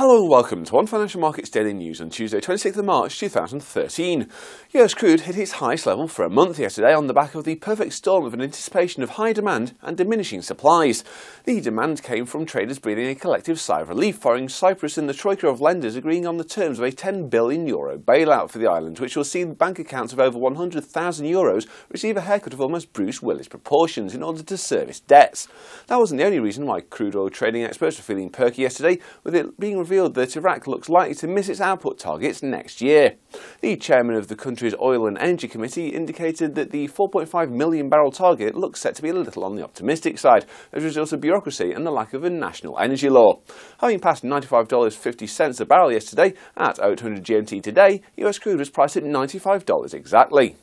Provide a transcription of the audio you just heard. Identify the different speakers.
Speaker 1: Hello and welcome to One Financial Markets Daily News on Tuesday, 26th of March 2013. US crude hit its highest level for a month yesterday on the back of the perfect storm of an anticipation of high demand and diminishing supplies. The demand came from traders breathing a collective sigh of relief following Cyprus and the troika of lenders agreeing on the terms of a 10 billion euro bailout for the island, which will see bank accounts of over 100,000 euros receive a haircut of almost Bruce Willis proportions in order to service debts. That wasn't the only reason why crude oil trading experts were feeling perky yesterday, with it being revealed that Iraq looks likely to miss its output targets next year. The chairman of the country's Oil and Energy Committee indicated that the 4.5 million barrel target looks set to be a little on the optimistic side as a result of bureaucracy and the lack of a national energy law. Having passed $95.50 a barrel yesterday at 800 GMT today, US crude was priced at $95 exactly.